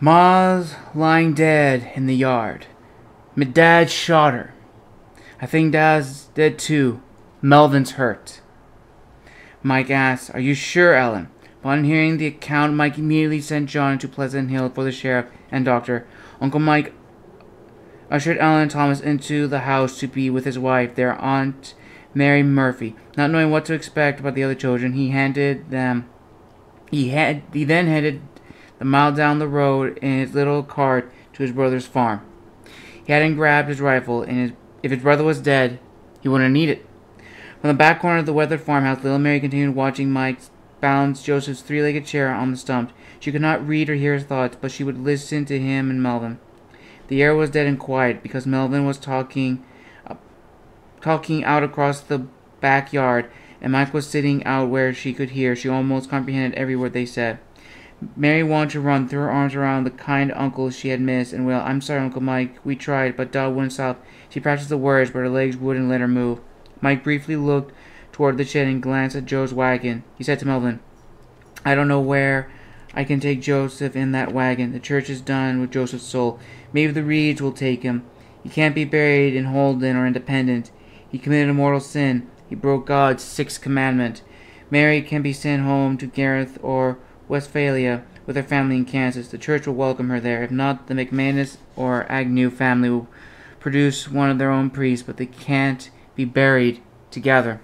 Ma's lying dead in the yard. My dad shot her. I think Dad's dead too. Melvin's hurt. Mike asks, Are you sure, Ellen? Upon hearing the account, Mike immediately sent John to Pleasant Hill for the sheriff and doctor. Uncle Mike ushered Ellen and Thomas into the house to be with his wife, their Aunt Mary Murphy. Not knowing what to expect about the other children, he handed them he had he then headed the mile down the road in his little cart to his brother's farm. He hadn't grabbed his rifle, and his, if his brother was dead, he wouldn't need it. From the back corner of the weathered farmhouse, little Mary continued watching Mike balance Joseph's three-legged chair on the stump. She could not read or hear his thoughts, but she would listen to him and Melvin. The air was dead and quiet because Melvin was talking, uh, talking out across the backyard, and Mike was sitting out where she could hear. She almost comprehended every word they said. Mary wanted to run, threw her arms around the kind uncle she had missed, and wail, I'm sorry, Uncle Mike. We tried, but Dot wouldn't stop. She practiced the words, but her legs wouldn't let her move. Mike briefly looked toward the shed and glanced at Joe's wagon. He said to Melvin, I don't know where I can take Joseph in that wagon. The church is done with Joseph's soul. Maybe the Reeds will take him. He can't be buried in Holden or Independent. He committed a mortal sin. He broke God's sixth commandment. Mary can be sent home to Garnett or Westphalia with her family in Kansas. The church will welcome her there. If not, the McManus or Agnew family will produce one of their own priests, but they can't be buried together.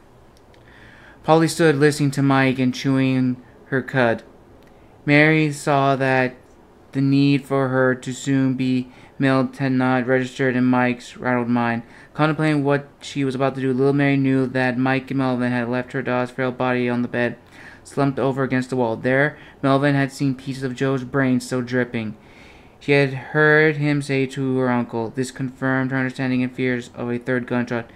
Polly stood listening to Mike and chewing her cud. Mary saw that the need for her to soon be milked had not registered in Mike's rattled mind. Contemplating what she was about to do, little Mary knew that Mike Melvin had left her daughter's frail body on the bed slumped over against the wall. There, Melvin had seen pieces of Joe's brain still dripping. She had heard him say to her uncle. This confirmed her understanding and fears of a third gunshot.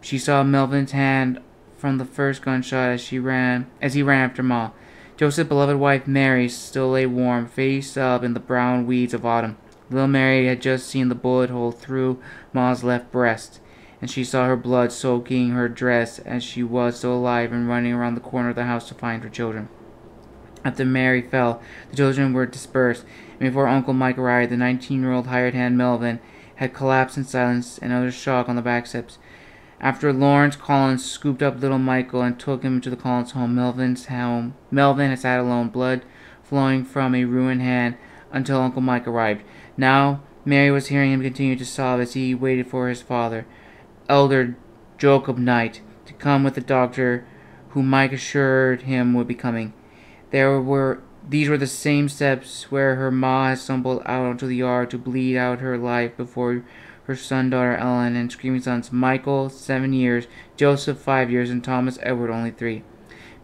She saw Melvin's hand from the first gunshot as she ran as he ran after Ma. Joseph's beloved wife Mary still lay warm, face up in the brown weeds of autumn. Little Mary had just seen the bullet hole through Ma's left breast and she saw her blood soaking her dress as she was still alive and running around the corner of the house to find her children. After Mary fell, the children were dispersed, and before Uncle Mike arrived, the 19 year old hired hand Melvin had collapsed in silence and utter shock on the back steps. After Lawrence Collins scooped up little Michael and took him to the Collins home, Melvin's home, Melvin had sat alone, blood flowing from a ruined hand, until Uncle Mike arrived. Now Mary was hearing him continue to sob as he waited for his father elder Jacob Knight to come with the doctor who Mike assured him would be coming. There were these were the same steps where her ma had stumbled out onto the yard to bleed out her life before her son, daughter Ellen, and screaming sons Michael, seven years, Joseph, five years, and Thomas Edward, only three.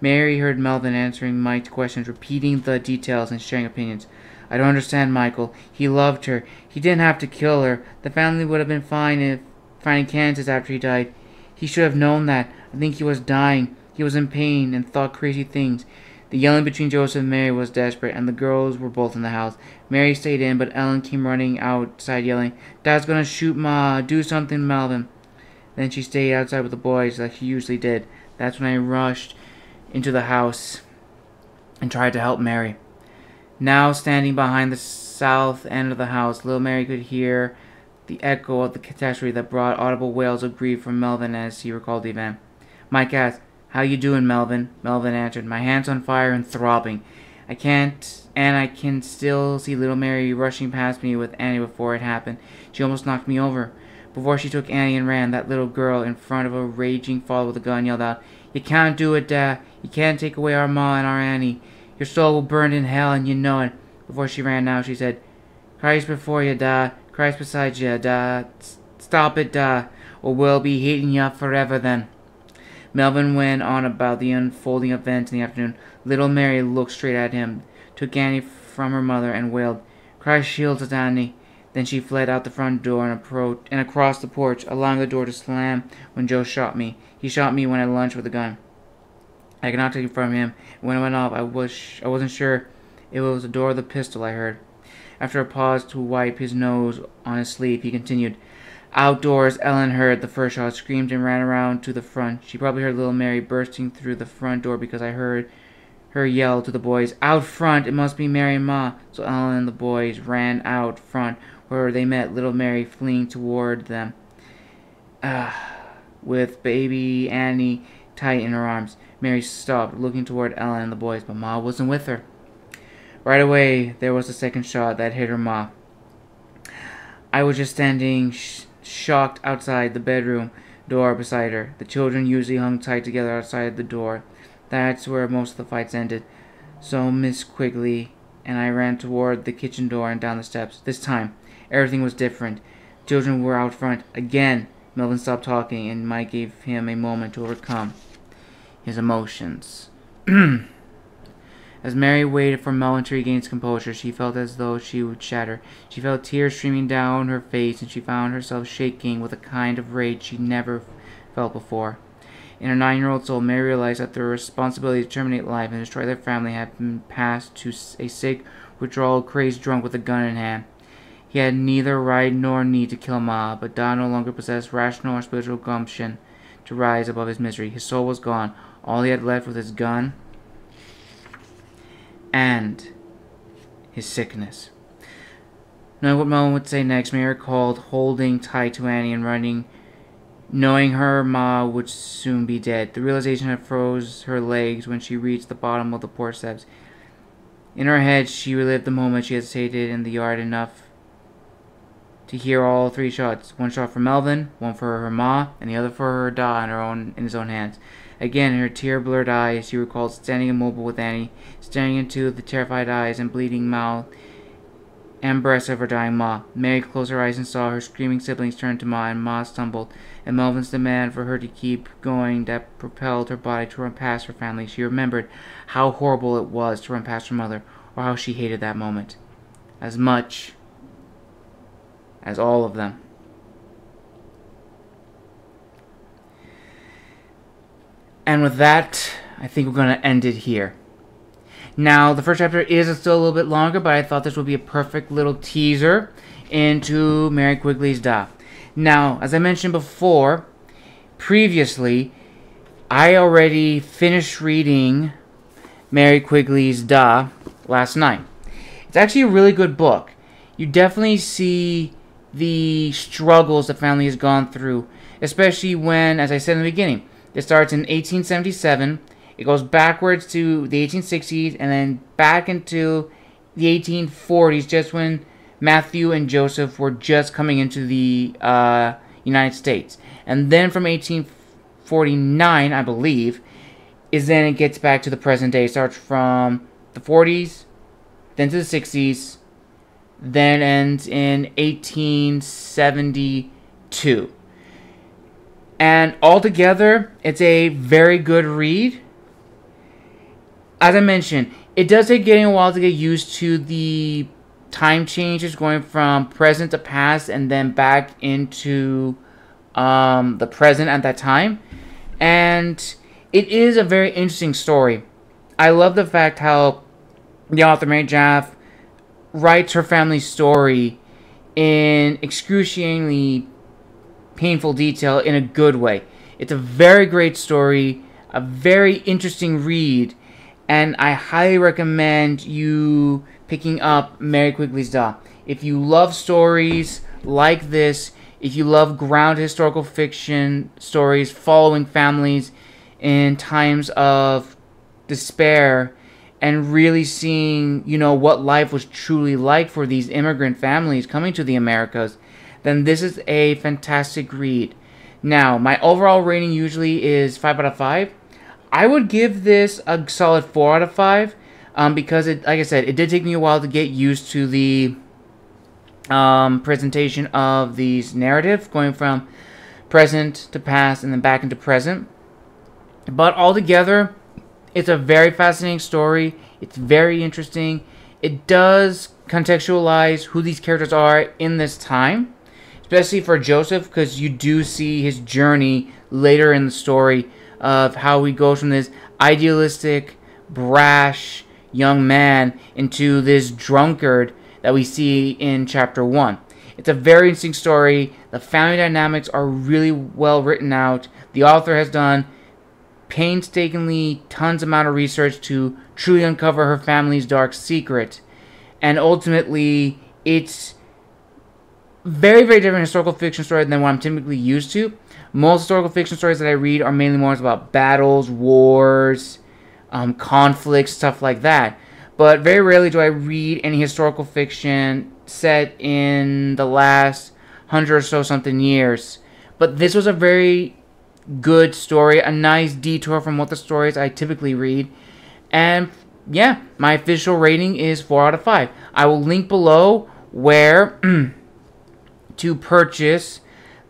Mary heard Melvin answering Mike's questions, repeating the details and sharing opinions. I don't understand Michael. He loved her. He didn't have to kill her. The family would have been fine if finding Kansas after he died. He should have known that. I think he was dying. He was in pain and thought crazy things. The yelling between Joseph and Mary was desperate, and the girls were both in the house. Mary stayed in, but Ellen came running outside yelling, Dad's gonna shoot Ma! Do something, Melvin! Then she stayed outside with the boys like she usually did. That's when I rushed into the house and tried to help Mary. Now standing behind the south end of the house, little Mary could hear the echo of the catastrophe that brought audible wails of grief from Melvin as he recalled the event. Mike asked, How you doing, Melvin? Melvin answered, My hand's on fire and throbbing. I can't, and I can still see little Mary rushing past me with Annie before it happened. She almost knocked me over. Before she took Annie and ran, that little girl in front of a raging father with a gun yelled out, You can't do it, Dad. You can't take away our Ma and our Annie. Your soul will burn in hell, and you know it. Before she ran now, she said, Christ before you, Dad. Christ beside you, da. Stop it, da, or we'll be hating you forever then. Melvin went on about the unfolding events in the afternoon. Little Mary looked straight at him, took Annie from her mother, and wailed, Christ shields us, Annie. Then she fled out the front door and, approached, and across the porch, allowing the door to slam when Joe shot me. He shot me when I lunged with the gun. I could not take it from him. When it went off, I was I wasn't sure it was the door of the pistol I heard. After a pause to wipe his nose on his sleeve, he continued, Outdoors, Ellen heard the first shot, screamed, and ran around to the front. She probably heard little Mary bursting through the front door because I heard her yell to the boys, Out front! It must be Mary and Ma! So Ellen and the boys ran out front, where they met little Mary fleeing toward them. Ah, with baby Annie tight in her arms. Mary stopped, looking toward Ellen and the boys, but Ma wasn't with her. Right away, there was a second shot that hit her Ma. I was just standing sh shocked outside the bedroom door beside her. The children usually hung tight together outside the door. That's where most of the fights ended. So Miss Quigley and I ran toward the kitchen door and down the steps. This time, everything was different. Children were out front. Again, Melvin stopped talking, and Mike gave him a moment to overcome his emotions. as Mary waited for Melvin to regain composure, she felt as though she would shatter. She felt tears streaming down her face, and she found herself shaking with a kind of rage she never felt before. In her nine-year-old soul, Mary realized that the responsibility to terminate life and destroy their family had been passed to a sick, withdrawal, crazed drunk with a gun in hand. He had neither right nor need to kill Ma, but Da no longer possessed rational or spiritual gumption to rise above his misery. His soul was gone. All he had left was his gun and his sickness. Knowing what Melvin would say next, Mary called, holding tight to Annie and running knowing her ma would soon be dead. The realization had froze her legs when she reached the bottom of the porch steps. In her head, she relived the moment she had hesitated in the yard enough to hear all three shots. One shot for Melvin, one for her ma, and the other for her da in her own in his own hands. Again, her tear-blurred eyes, she recalled standing immobile with Annie, staring into the terrified eyes and bleeding mouth and breast of her dying Ma. Mary closed her eyes and saw her screaming siblings turn to Ma, and Ma stumbled, and Melvin's demand for her to keep going that propelled her body to run past her family. She remembered how horrible it was to run past her mother, or how she hated that moment. As much as all of them. And with that, I think we're going to end it here. Now, the first chapter is still a little bit longer, but I thought this would be a perfect little teaser into Mary Quigley's Da. Now, as I mentioned before, previously, I already finished reading Mary Quigley's Da last night. It's actually a really good book. You definitely see the struggles the family has gone through, especially when, as I said in the beginning, it starts in 1877 it goes backwards to the 1860s and then back into the 1840s, just when Matthew and Joseph were just coming into the uh, United States. And then from 1849, I believe, is then it gets back to the present day. It starts from the 40s, then to the 60s, then ends in 1872. And altogether, it's a very good read as I mentioned, it does take getting a while to get used to the time changes going from present to past and then back into um, the present at that time. And it is a very interesting story. I love the fact how the author Mary Jaffe writes her family's story in excruciatingly painful detail in a good way. It's a very great story, a very interesting read, and I highly recommend you picking up Mary Quigley's Da. If you love stories like this, if you love ground historical fiction stories following families in times of despair and really seeing, you know, what life was truly like for these immigrant families coming to the Americas, then this is a fantastic read. Now, my overall rating usually is 5 out of 5. I would give this a solid four out of five, um, because it, like I said, it did take me a while to get used to the um, presentation of these narrative, going from present to past and then back into present. But altogether, it's a very fascinating story. It's very interesting. It does contextualize who these characters are in this time, especially for Joseph, because you do see his journey later in the story of how he goes from this idealistic, brash young man into this drunkard that we see in chapter 1. It's a very interesting story. The family dynamics are really well written out. The author has done painstakingly tons amount of research to truly uncover her family's dark secret. And ultimately, it's very, very different historical fiction story than what I'm typically used to. Most historical fiction stories that I read are mainly more about battles, wars, um, conflicts, stuff like that. But very rarely do I read any historical fiction set in the last hundred or so something years. But this was a very good story, a nice detour from what the stories I typically read. And yeah, my official rating is 4 out of 5. I will link below where to purchase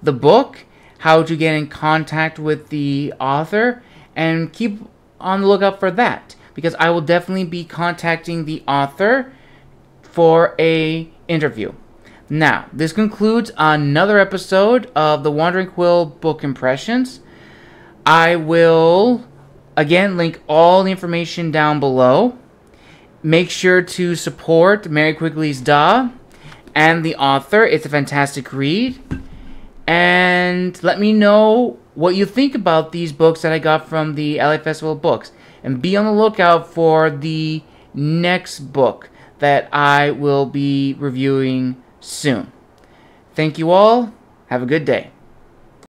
the book, how to get in contact with the author, and keep on the lookout for that because I will definitely be contacting the author for a interview. Now, this concludes another episode of the Wandering Quill Book Impressions. I will again link all the information down below. Make sure to support Mary Quigley's Da and the author. It's a fantastic read. And let me know what you think about these books that I got from the LA Festival Books. And be on the lookout for the next book that I will be reviewing soon. Thank you all. Have a good day.